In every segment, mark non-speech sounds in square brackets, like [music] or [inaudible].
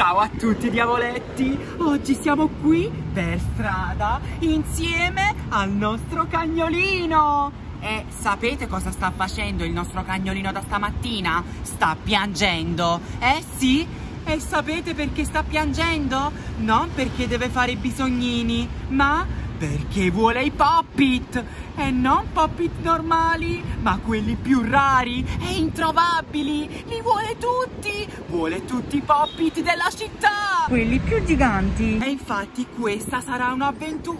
Ciao a tutti diavoletti! Oggi siamo qui per strada insieme al nostro cagnolino! E sapete cosa sta facendo il nostro cagnolino da stamattina? Sta piangendo! Eh sì? E sapete perché sta piangendo? Non perché deve fare i bisognini, ma perché vuole i Poppit! E non Poppit normali, ma quelli più rari e introvabili! Li vuole tutti! Vuole tutti i Poppit della città! Quelli più giganti. E infatti questa sarà un'avventura...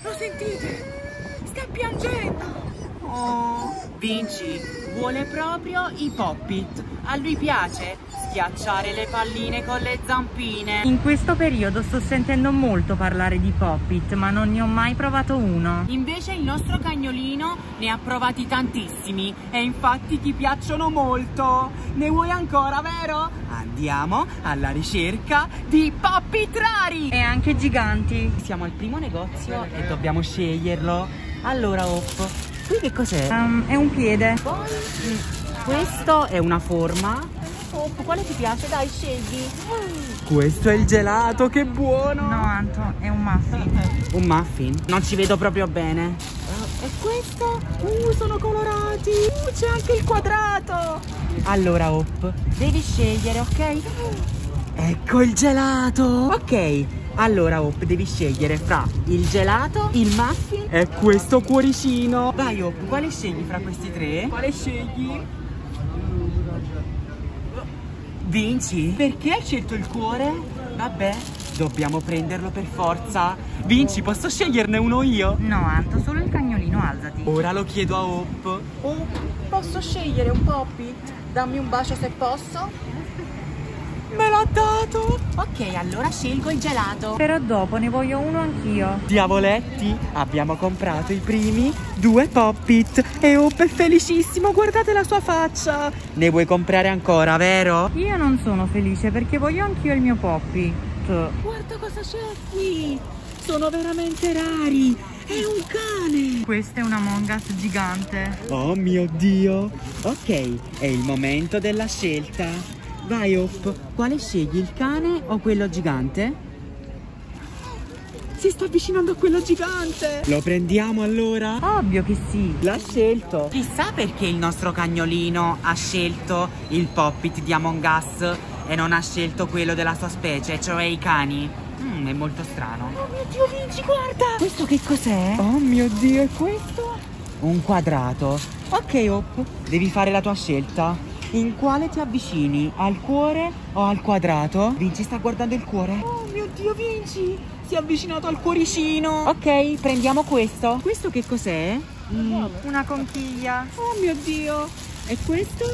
Lo sentite? Sta piangendo! Oh, Vinci vuole proprio i Poppit. A lui piace schiacciare le palline con le zampine. In questo periodo sto sentendo molto parlare di Poppit, ma non ne ho mai provato uno. Invece il nostro cagnolino ne ha provati tantissimi e infatti ti piacciono molto. Ne vuoi ancora, vero? Andiamo alla ricerca di Poppit rari. E anche giganti. Siamo al primo negozio e dobbiamo sceglierlo. Allora, Opp, qui che cos'è? Um, è un piede. Questo è una forma. Opp, quale ti piace? Dai, scegli. Questo è il gelato, che buono! No, Anto, è un muffin. Un muffin? Non ci vedo proprio bene. e questo? Uh, sono colorati! Uh, c'è anche il quadrato! Allora, Opp, devi scegliere, ok? Ecco il gelato! Ok, allora Opp, devi scegliere fra il gelato, il muffin e questo cuoricino. Vai Opp, quale scegli fra questi tre? Quale scegli? Vinci? Perché hai scelto il cuore? Vabbè, dobbiamo prenderlo per forza. Vinci, posso sceglierne uno io? No, Anto, solo il cagnolino, alzati. Ora lo chiedo a Hope. Hope, posso scegliere un Poppit? Dammi un bacio se posso. Me l'ha dato! Ok, allora scelgo il gelato. Però dopo ne voglio uno anch'io. Diavoletti, abbiamo comprato i primi due Poppit e Hope è felicissimo, guardate la sua faccia. Ne vuoi comprare ancora, vero? Io non sono felice perché voglio anch'io il mio Poppit. Guarda cosa c'è qui! Sono veramente rari! È un cane! Questo è un Among Us gigante. Oh mio Dio! Ok, è il momento della scelta. Vai Hop, quale scegli, il cane o quello gigante? Si sta avvicinando a quello gigante! Lo prendiamo allora? Ovvio che sì. L'ha scelto! Chissà perché il nostro cagnolino ha scelto il Poppit di Among Us e non ha scelto quello della sua specie, cioè i cani. Mm, è molto strano. Oh mio Dio, Vinci, guarda! Questo che cos'è? Oh mio Dio, e questo? Un quadrato. Ok, Hop, devi fare la tua scelta. In quale ti avvicini? Al cuore o al quadrato? Vinci sta guardando il cuore. Oh mio Dio, Vinci! Si è avvicinato al cuoricino. Ok, prendiamo questo. Questo che cos'è? Mm, una conchiglia. Oh mio Dio! E questo?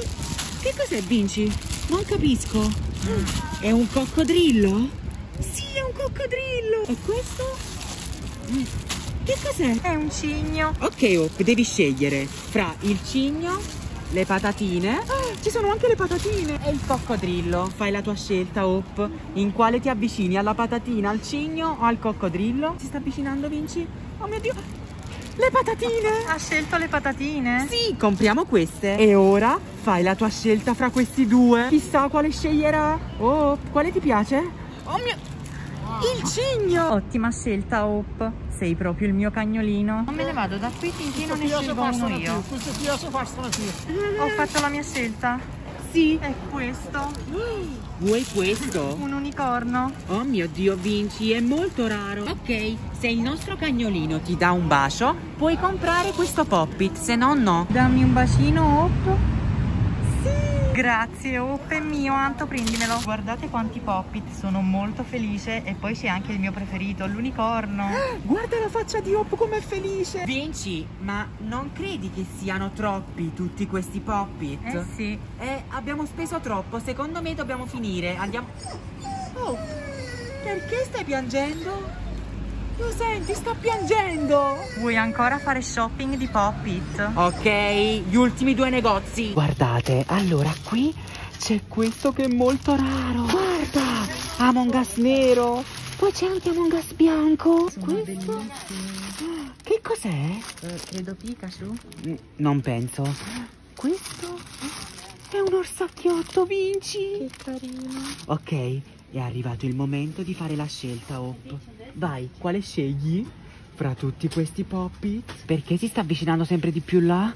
Che cos'è, Vinci? Non capisco. È un coccodrillo? Sì, è un coccodrillo. E questo? Mm, Che cos'è? È un cigno. Ok, Hope, devi scegliere fra il cigno, le patatine. Ah, ci sono anche le patatine. E il coccodrillo. Fai la tua scelta, Hope. In quale ti avvicini? Alla patatina, al cigno o al coccodrillo? Si sta avvicinando, Vinci? Oh mio Dio! Le patatine! Ha scelto le patatine? Sì, compriamo queste. E ora fai la tua scelta fra questi due. Chissà quale sceglierà. Oh, quale ti piace? Oh mio... Il cigno! Ottima scelta, Hope. Sei proprio il mio cagnolino. Non me ne vado da qui finché non ne scelgo uno io. Questo qui si bastano più. Ho fatto la mia scelta. Sì. È questo. Vuoi questo? Un unicorno. Oh mio Dio, Vinci, è molto raro. Ok, se il nostro cagnolino ti dà un bacio, puoi comprare questo Poppit, se no no. Dammi un bacino, Hope. Grazie, è mio, Anto, prendimelo. Guardate quanti Poppit, sono molto felice. E poi c'è anche il mio preferito, l'unicorno. [gasps] Guarda la faccia di Hop com'è felice. Vinci, ma non credi che siano troppi tutti questi Poppit? Eh sì. Eh, abbiamo speso troppo, secondo me dobbiamo finire. Andiamo... Oh, perché stai piangendo? Lo senti, sta piangendo. Vuoi ancora fare shopping di Poppit? Ok, gli ultimi due negozi. Guardate, allora qui c'è questo che è molto raro. Guarda, Among Us nero. Poi c'è anche Among Us bianco. questo? Che cos'è? credo Pikachu. Mm, Non penso. Questo è un orsacchiotto, Vinci. Che carino. Ok, È arrivato il momento di fare la scelta, Hop. Vai, quale scegli? Fra tutti questi poppit? Perché si sta avvicinando sempre di più là?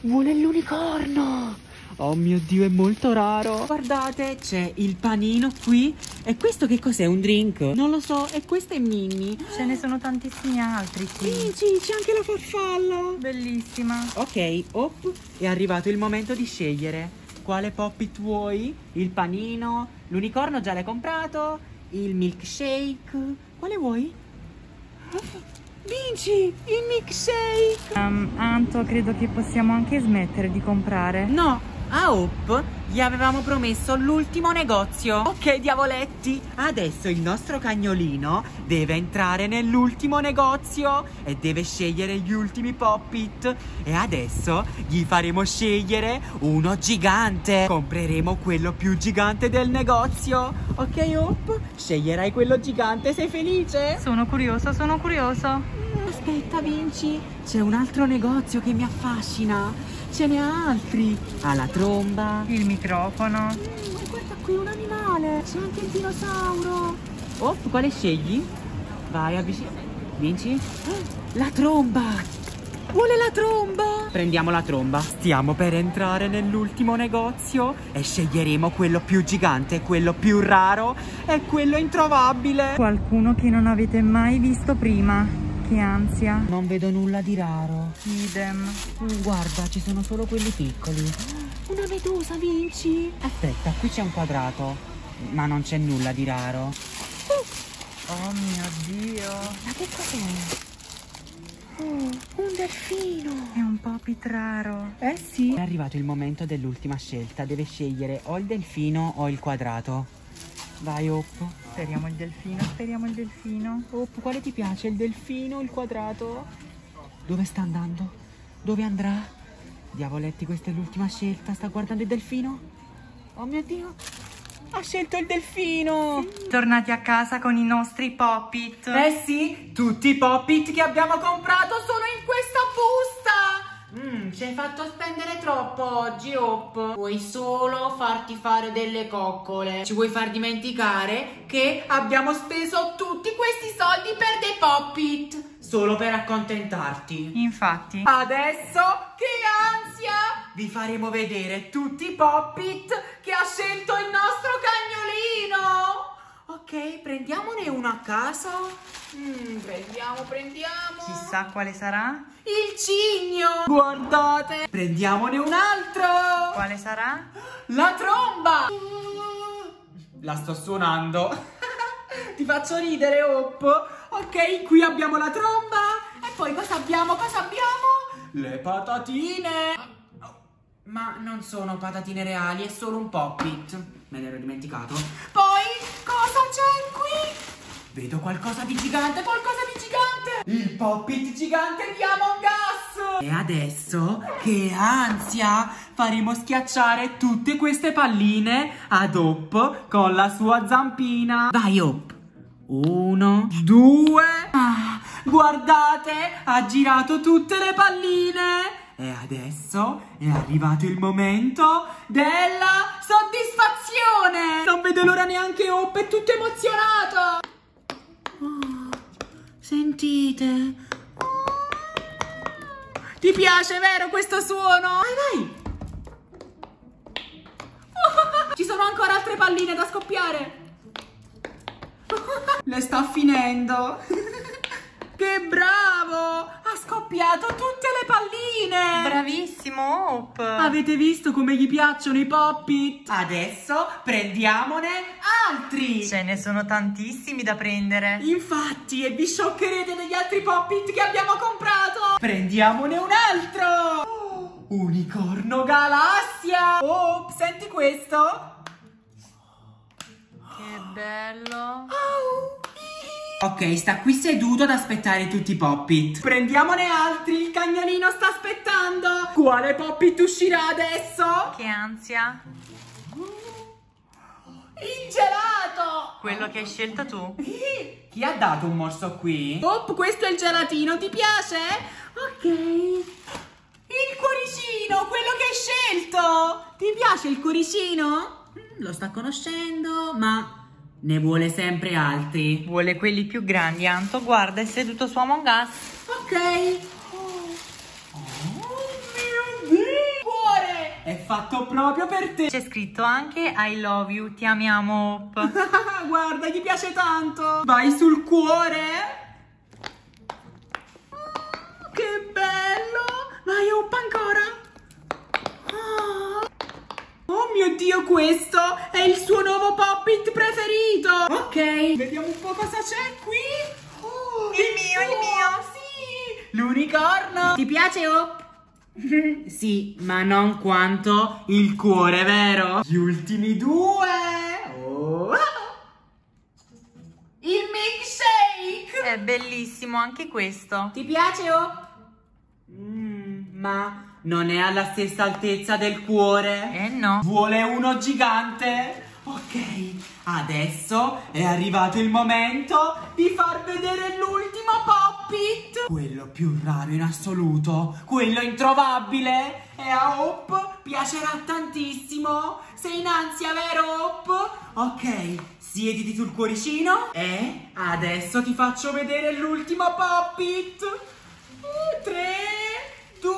Vuole l'unicorno! Oh mio Dio, è molto raro. Guardate, c'è il panino qui. E questo che cos'è? Un drink? Non lo so, e questo è Minnie. Ce ne sono tantissimi altri qui. Sì, sì, c'è anche la farfalla. Bellissima. Ok, op, è arrivato il momento di scegliere. Quale poppit vuoi? Il panino? L'unicorno già l'hai comprato? Il milkshake? Quale vuoi? Vinci il milkshake! Um, Anto, credo che possiamo anche smettere di comprare. No, a Hope gli avevamo promesso l'ultimo negozio. Ok, diavoletti, adesso il nostro cagnolino deve entrare nell'ultimo negozio e deve scegliere gli ultimi poppit. E adesso gli faremo scegliere uno gigante. Compreremo quello più gigante del negozio. Ok, Hope? Sceglierai quello gigante, sei felice? Sono curioso, sono curioso. Aspetta, Vinci, c'è un altro negozio che mi affascina. Ce n'è altri. Ha la tromba. Il microfono. Mm, guarda qui un animale. C'è anche il dinosauro. Oh, quale scegli? Vai, avvicina. Vinci? La tromba. Vuole la tromba? Prendiamo la tromba. Stiamo per entrare nell'ultimo negozio e sceglieremo quello più gigante, quello più raro e quello introvabile. Qualcuno che non avete mai visto prima. Che ansia. Non vedo nulla di raro. Idem. Mm, guarda, ci sono solo quelli piccoli. Una medusa, Vinci. Aspetta, qui c'è un quadrato. Ma non c'è nulla di raro. Oh mio Dio. Ma che cos'è? Oh, un delfino. È un po' pitraro. Eh sì. È arrivato il momento dell'ultima scelta. Deve scegliere o il delfino o il quadrato. Vai, Oppo. Speriamo il delfino, speriamo il delfino. Oppo, quale ti piace? Il delfino, il quadrato? Dove sta andando? Dove andrà? Diavoletti, questa è l'ultima scelta. Sta guardando il delfino? Oh mio Dio! Ha scelto il delfino! Tornati a casa con i nostri poppit. Eh sì, tutti i poppit che abbiamo comprato sono in questa busta! Ci hai fatto spendere troppo oggi, Hop. Vuoi solo farti fare delle coccole. Ci vuoi far dimenticare che abbiamo speso tutti questi soldi per dei poppit. Solo per accontentarti. Infatti. Adesso, che ansia! Vi faremo vedere tutti i poppit che ha scelto il nostro cagnolino. Ok, prendiamone uno a caso. Mm, prendiamo, prendiamo. Chissà quale sarà. Il cigno. Guardate. Prendiamone un altro. Quale sarà? La tromba. La sto suonando. [laughs] Ti faccio ridere, Hop. Ok, qui abbiamo la tromba. E poi cosa abbiamo? Cosa abbiamo? Le patatine. Ma non sono patatine reali, è solo un poppit. Me l'ero dimenticato. Poi? [laughs] Vedo qualcosa di gigante, qualcosa di gigante! Il poppit gigante di Among Us! E adesso, che ansia, faremo schiacciare tutte queste palline ad Hop con la sua zampina. Vai Hop! Uno, due... Ah, guardate, ha girato tutte le palline! E adesso è arrivato il momento della soddisfazione! Non vedo l'ora neanche Hop, è tutto emozionato! Oh, sentite? Ti piace, vero, questo suono? Vai, vai! Ci sono ancora altre palline da scoppiare! Le sta finendo! Che bravo! Ha scoppiato tutte le palline! Bravissimo, Hope! Avete visto come gli piacciono i poppit? Adesso prendiamone altri! Ce ne sono tantissimi da prendere! Infatti, e vi scioccherete degli altri poppit che abbiamo comprato! Prendiamone un altro! Oh, unicorno galassia! Oh, senti questo! Che bello! Oh. Ok, sta qui seduto ad aspettare tutti i poppit. Prendiamone altri, il cagnolino sta aspettando. Quale poppit uscirà adesso? Che ansia. Il gelato! Quello che hai scelto tu. [laughs] Chi ha dato un morso qui? Pop, questo è il gelatino, ti piace? Ok. Il cuoricino, quello che hai scelto. Ti piace il cuoricino? Mm, lo sta conoscendo, ma Ne vuole sempre altri. Vuole quelli più grandi, Anto. Guarda, è seduto su Among Us. Ok. Oh mio Dio! Cuore! È fatto proprio per te. C'è scritto anche I love you, ti amiamo. [laughs] Guarda, gli piace tanto. Vai sul cuore. Che bello. Vai Hope ancora. Ah. Oh mio Dio, questo è il suo nuovo Poppit preferito. Ok, vediamo un po' cosa c'è qui. Oh, Il mio, il mio. Sì, l'unicorno. Ti piace Hope? [laughs] sì, ma non quanto il cuore, vero? Gli ultimi due. Oh. Il milkshake. È bellissimo anche questo. Ti piace Hope? Mm, ma non è alla stessa altezza del cuore? Eh no. Vuole uno gigante? Ok, adesso è arrivato il momento di far vedere l'ultimo Poppit! Quello più raro in assoluto, quello introvabile! E a Hope piacerà tantissimo! Sei in ansia, vero Hope? Ok, siediti sul cuoricino e adesso ti faccio vedere l'ultimo Poppit! 3, 2,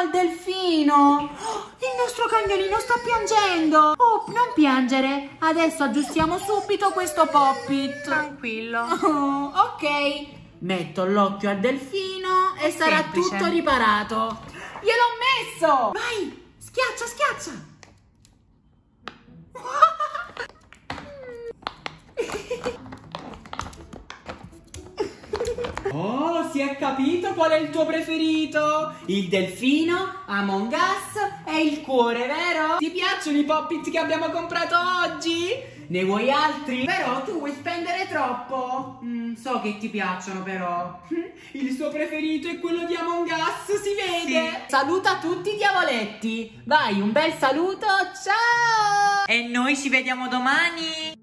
al delfino! [gasps] Il nostro cagnolino sta piangendo! Oh, non piangere! Adesso aggiustiamo subito questo poppit! Tranquillo. Oh, ok, metto l'occhio al delfino e È sarà semplice. tutto riparato. Gliel'ho messo! Vai, schiaccia, schiaccia. Oh, si è capito qual è il tuo preferito? Il delfino, Among Us e il cuore, vero? Ti piacciono i poppit che abbiamo comprato oggi? Ne vuoi altri? Però tu vuoi spendere troppo. Mm, so che ti piacciono però. [laughs] Il suo preferito è quello di Among Us, si vede? Saluta tutti i diavoletti. Vai, un bel saluto, ciao! E noi ci vediamo domani.